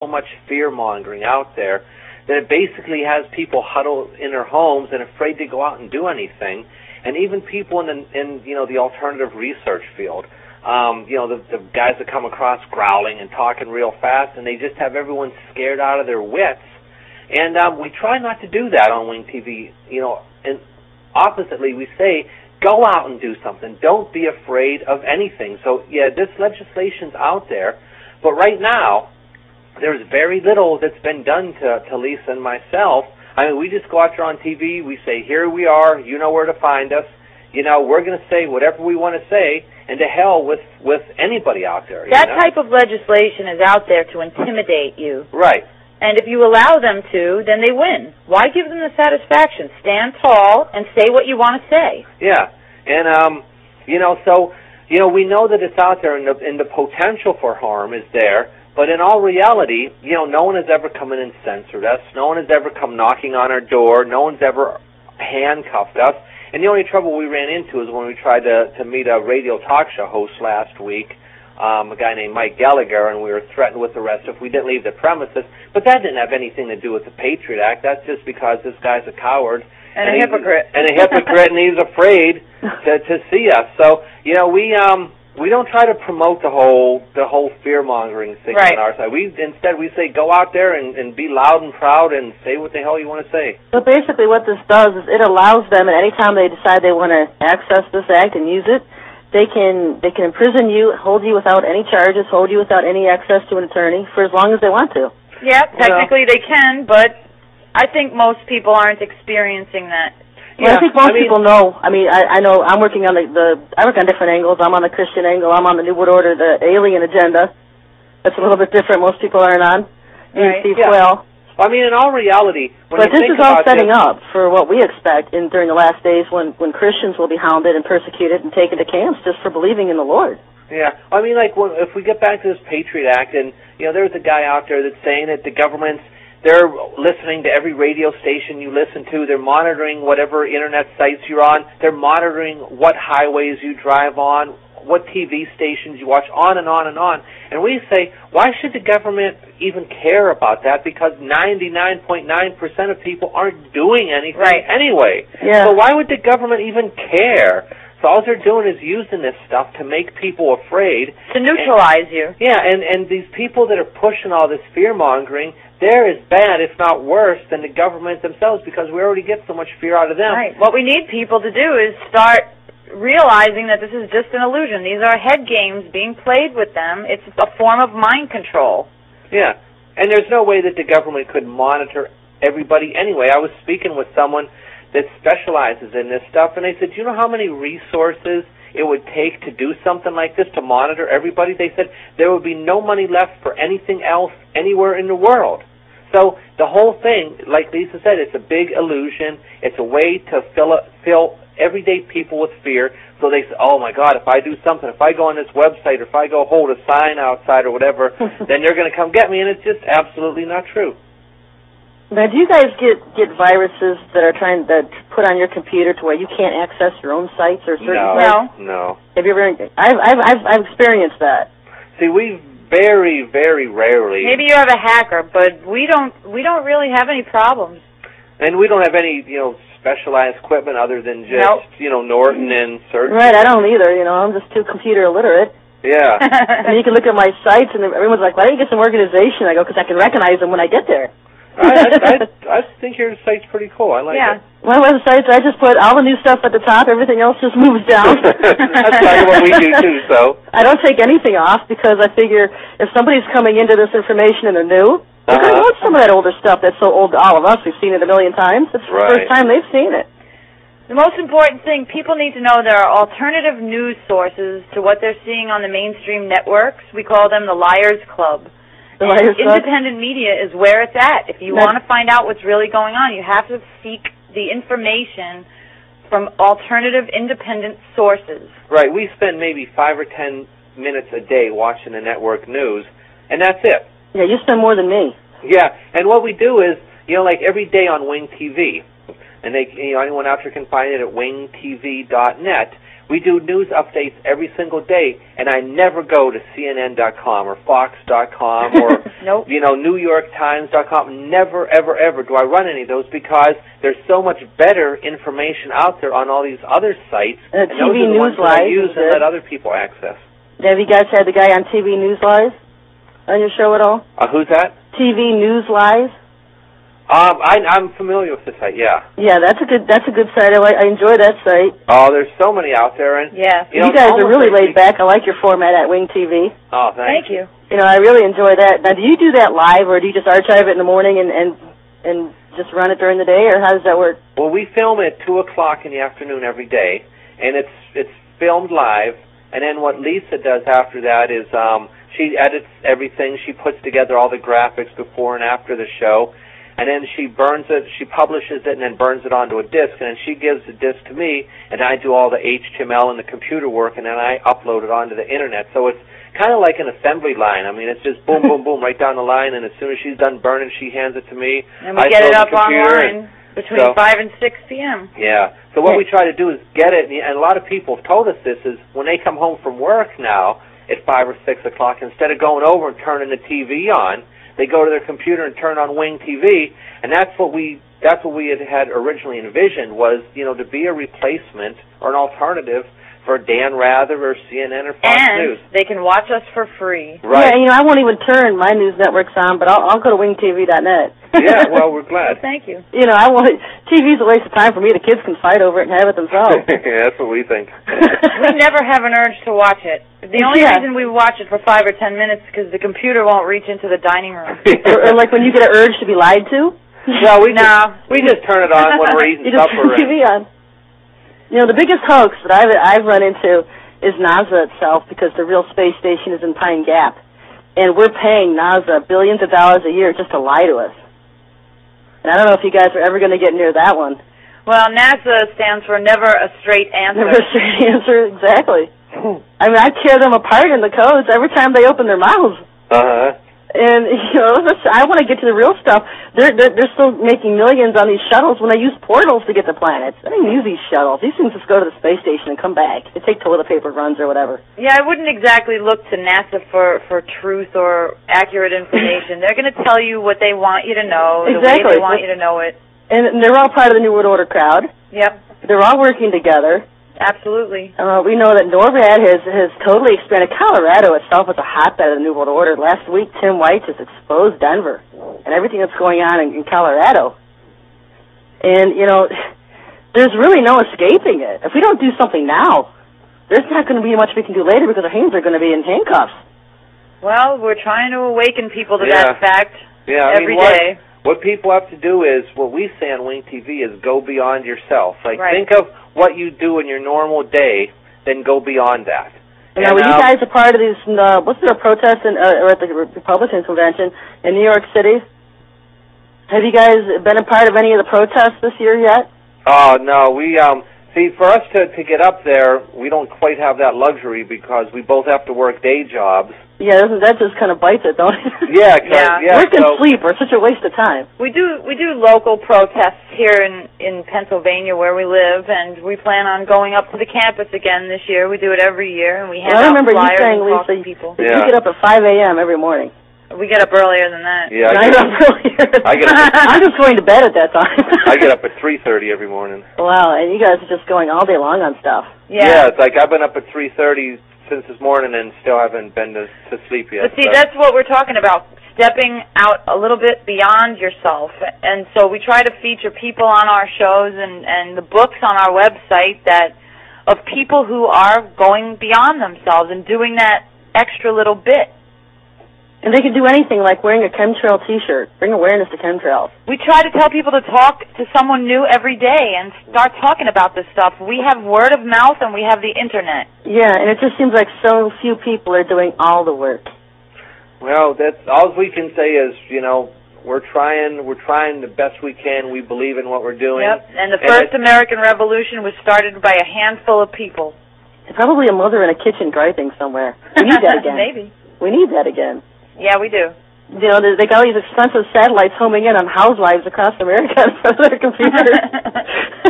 so much fear mongering out there that it basically has people huddled in their homes and afraid to go out and do anything. And even people in the, in you know the alternative research field, um, you know the, the guys that come across growling and talking real fast, and they just have everyone scared out of their wits. And um, we try not to do that on Wing TV. You know, and oppositely, we say go out and do something. Don't be afraid of anything. So yeah, this legislation's out there, but right now there's very little that's been done to, to Lisa and myself. I mean, we just go out there on TV, we say, here we are, you know where to find us. You know, we're going to say whatever we want to say, and to hell with, with anybody out there. That you know? type of legislation is out there to intimidate you. Right. And if you allow them to, then they win. Why give them the satisfaction? Stand tall and say what you want to say. Yeah. And, um, you know, so, you know, we know that it's out there and the, and the potential for harm is there, but in all reality, you know, no one has ever come in and censored us. No one has ever come knocking on our door. No one's ever handcuffed us. And the only trouble we ran into is when we tried to, to meet a radio talk show host last week, um, a guy named Mike Gallagher, and we were threatened with arrest if we didn't leave the premises. But that didn't have anything to do with the Patriot Act. That's just because this guy's a coward. And, a hypocrite. And a hypocrite, and he's afraid to, to see us. So, you know, we, um, we don't try to promote the whole the whole fear mongering thing Right. on our side. We instead we say go out there and, and be loud and proud and say what the hell you want to say. So basically, what this does is it allows them, at any time they decide they want to access this act and use it, they can they can imprison you, hold you without any charges, hold you without any access to an attorney for as long as they want to. Yeah, technically they can, but I think most people aren't experiencing that. Well, I think most I mean- people know. I mean, I, I know I'm working on the, the I work on different angles. I'm on the Christian angle. I'm on the New World Order, the alien agenda. That's a little bit different. Most people aren't on. Right. Steve Yeah. Quayle. I mean, in all reality, when But this is all setting this, up for what we expect in during the last days when when Christians will be hounded and persecuted and taken to camps just for believing in the Lord. Yeah, I mean, like when, if we get back to this Patriot Act, and you know, there's a guy out there that's saying that the government's they're listening to every radio station you listen to. They're monitoring whatever internet sites you're on. They're monitoring what highways you drive on, what TV stations you watch, on and on and on. And we say, why should the government even care about that? Because 99.9% of people aren't doing anything Right. anyway. Yeah. So why would the government even care? So all they're doing is using this stuff to make people afraid. To neutralize you. Yeah, and and these people that are pushing all this fear mongering, they're as bad, if not worse, than the government themselves because we already get so much fear out of them. Right. What we need people to do is start realizing that this is just an illusion. These are head games being played with them. It's a form of mind control. Yeah, and there's no way that the government could monitor everybody anyway. I was speaking with someone that specializes in this stuff, and they said, "Do you know how many resources it would take to do something like this to monitor everybody?" They said there would be no money left for anything else anywhere in the world. So the whole thing, like Lisa said, it's a big illusion. It's a way to fill up, fill everyday people with fear. So they say, "Oh my God, if I do something, if I go on this website, or if I go hold a sign outside or whatever, then they're going to come get me." And it's just absolutely not true. Now, do you guys get get viruses that are trying that put on your computer to where you can't access your own sites or certain No, sites? No. no. Have you ever? I've I've I've, I've experienced that. See, we very, very rarely, Maybe you have a hacker, but we don't we don't really have any problems. and we don't have any, you know, specialized equipment other than just, Nope. you know, Norton and search. Right, I don't either. You know, I'm just too computer illiterate. Yeah. And you can look at my sites, and everyone's like, "Why don't you get some organization?" I go, "Because I can recognize them when I get there." I, I, I, I think your site's pretty cool. I like it. yeah. it. My websites, I just put all the new stuff at the top. Everything else just moves down. That's kind of what we do too. So. I don't take anything off because I figure if somebody's coming into this information and they're new, they're going to Uh-huh. want some of that older stuff that's so old to all of us. We've seen it a million times. It's the first time they've seen it. The most important thing, people need to know there are alternative news sources to what they're seeing on the mainstream networks. We call them the Liars Club. The And Liars Club? independent media is where it's at. If you That's- want to find out what's really going on, you have to seek the information from alternative independent sources. Right. We spend maybe five or ten minutes a day watching the network news, and that's it. Yeah, you spend more than me. Yeah, and what we do is, you know, like every day on Wing TV, and they, you know, anyone out there can find it at wingtv.net. We do news updates every single day, and I never go to CNN.com or Fox.com or Nope. you know NewYorkTimes.com. Never, ever, ever do I run any of those because there's so much better information out there on all these other sites, And and those are the ones that I use and let other people access. Have you guys had the guy on TV News Live on your show at all? Uh, who's that? TV News Live. Um, I, I'm familiar with the site. Yeah. Yeah, that's a good that's a good site. I like I enjoy that site. Oh, there's so many out there, and Yeah. you, You, know, guys are really laid back. I like your format at Wing TV. Oh, thanks. Thank you. You know, I really enjoy that. Now, do you do that live, or do you just archive it in the morning and and and just run it during the day, or how does that work? Well, we film at two o'clock in the afternoon every day, and it's it's filmed live. And then what Lisa does after that is um, she edits everything. She puts together all the graphics before and after the show, and then she burns it. She publishes it and then burns it onto a disc, and then she gives the disc to me, and I do all the HTML and the computer work, and then I upload it onto the internet. So it's kind of like an assembly line. I mean, it's just boom, boom, boom, right down the line, and as soon as she's done burning, she hands it to me. And we I get it up computer and- between so- 5 and 6 p.m. yeah. So what we try to do is get it, and a lot of people have told us this is when they come home from work now at five or six o'clock, instead of going over and turning the TV on, they go to their computer and turn on Wing TV, and that's what we that's what we had had originally envisioned was you know to be a replacement or an alternative for Dan Rather or CNN or Fox and News. they can watch us for free. Right. Yeah, you know, I won't even turn my news networks on, but I'll, I'll go to wingtv.net. yeah. Well, we're glad. Thank you. you know, I won't. TV's a waste of time for me. The kids can fight over it and have it themselves. yeah, that's what we think. We never have an urge to watch it. The only Yeah. reason we watch it for five or ten minutes is because the computer won't reach into the dining room. or, or like when you get an urge to be lied to. well, we No. just, we just turn it on when we're eating You just supper. turn and- TV on. You know, the biggest hoax that I've I've run into is NASA itself because the real space station is in Pine Gap, and we're paying NASA billions of dollars a year just to lie to us. And I don't know if you guys are ever going to get near that one. Well, NASA stands for never a straight answer. Never a straight answer exactly. I mean, I tear them apart in the codes every time they open their mouths. Uh-huh. And you know, I want to get to the real stuff. They're, they're they're still making millions on these shuttles when they use portals to get to planets. They don't use these shuttles. These things just go to the space station and come back. They take toilet paper runs or whatever. Yeah, I wouldn't exactly look to NASA for for truth or accurate information. They're going to tell you what they want you to know, the way Exactly. they want you to know it. And they're all part of the New World Order crowd. Yep, They're all working together. Absolutely. Uh, we know that NORAD has has totally expanded. Colorado itself is a hotbed of the New World Order. Last week, Tim White just exposed Denver and everything that's going on in, in Colorado. And you know, there's really no escaping it. If we don't do something now, there's not going to be much we can do later because our hands are going to be in handcuffs. Well, we're trying to awaken people to Yeah. that fact Yeah, I every mean, what, day. What people have to do is what we say on Wing TV is go beyond yourself. Like Right. think of what you do in your normal day, then go beyond that. Now, were you guys a part of these? Uh, what's their protest in, uh, or at the Republican convention in New York City? Have you guys been a part of any of the protests this year yet? Oh no, we um see for us to to get up there, we don't quite have that luxury because we both have to work day jobs. Yeah, doesn't that just kind of bites it, don't it? Yeah, 'cause- Yeah. yeah. Work and so, sleep are such a waste of time. We do we do local protests here in in Pennsylvania where we live, and we plan on going up to the campus again this year. We do it every year, and we hand Well, I out remember you flyers saying, and talk Lisa, to people. that Yeah. you get up at 5 a.m. every morning. We get up earlier than that. Yeah, And I I get, get up earlier. I get up I'm just going to bed at that time. I get up at three thirty every morning. Wow, and you guys are just going all day long on stuff. Yeah. it's like I've been up at three thirty since this morning and still haven't been to, to sleep yet. But see, so- that's what we're talking about, stepping out a little bit beyond yourself. And so we try to feature people on our shows and, and the books on our website that of people who are going beyond themselves and doing that extra little bit. And they could do anything like wearing a chemtrail T-shirt. Bring awareness to chemtrails. We try to tell people to talk to someone new every day and start talking about this stuff. We have word of mouth and we have the internet. Yeah, and it just seems like so few people are doing all the work. Well, that's all we can say is, you know, we're trying we're trying the best we can. We believe in what we're doing. Yep. And the first it- American Revolution was started by a handful of people. Probably a mother in a kitchen griping somewhere. We need that again. Maybe. We need that again. Yeah, we do. You know, they they got all these expensive satellites homing in on housewives across America of their computers.